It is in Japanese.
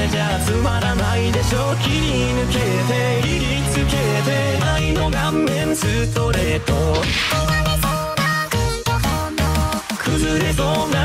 れじゃつまらないでしょ切り抜けて切りつけて。愛の顔面ストレート。崩れそうな